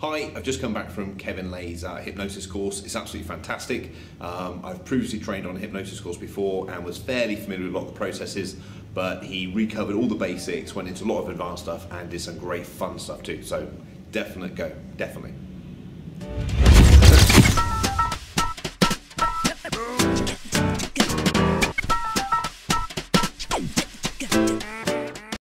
Hi, I've just come back from Kevin Laye's uh, hypnosis course. It's absolutely fantastic. Um, I've previously trained on a hypnosis course before and was fairly familiar with a lot of the processes, but he recovered all the basics, went into a lot of advanced stuff, and did some great fun stuff too. So, definite go, definitely.